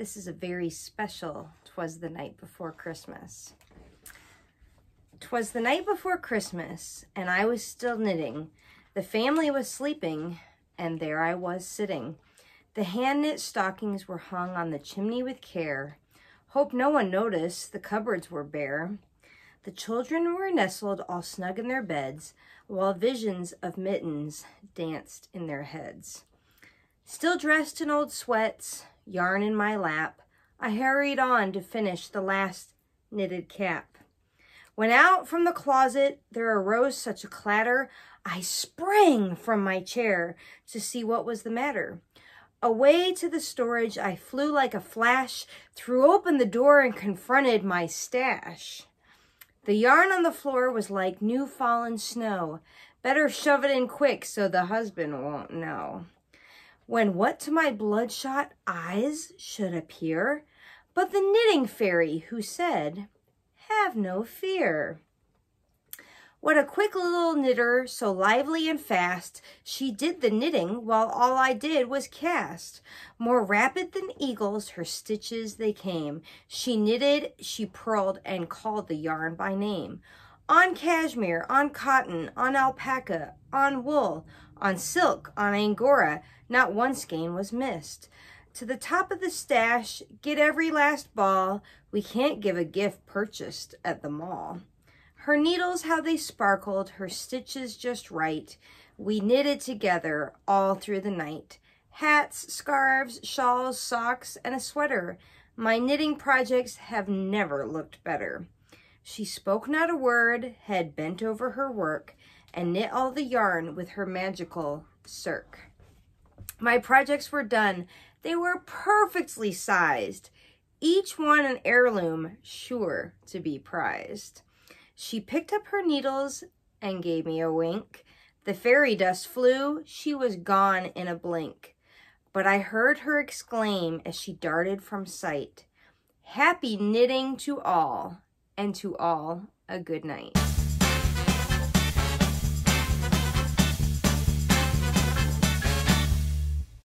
This is a very special Twas the Night Before Christmas. Twas the night before Christmas, and I was still knitting. The family was sleeping, and there I was sitting. The hand-knit stockings were hung on the chimney with care. Hope no one noticed, the cupboards were bare. The children were nestled all snug in their beds, while visions of mittens danced in their heads. Still dressed in old sweats, yarn in my lap, I hurried on to finish the last knitted cap. When out from the closet there arose such a clatter, I sprang from my chair to see what was the matter. Away to the storage I flew like a flash, threw open the door and confronted my stash. The yarn on the floor was like new fallen snow. Better shove it in quick so the husband won't know. When what to my bloodshot eyes should appear, but the knitting fairy who said, have no fear. What a quick little knitter, so lively and fast. She did the knitting while all I did was cast. More rapid than eagles, her stitches they came. She knitted, she purled, and called the yarn by name. On cashmere, on cotton, on alpaca, on wool, on silk, on angora, not one skein was missed. To the top of the stash, get every last ball. We can't give a gift purchased at the mall. Her needles, how they sparkled, her stitches just right. We knitted together all through the night. Hats, scarves, shawls, socks, and a sweater. My knitting projects have never looked better. She spoke not a word, head bent over her work, and knit all the yarn with her magical circ. My projects were done. They were perfectly sized, each one an heirloom, sure to be prized. She picked up her needles and gave me a wink. The fairy dust flew, she was gone in a blink. But I heard her exclaim as she darted from sight, Happy knitting to all, and to all a good night.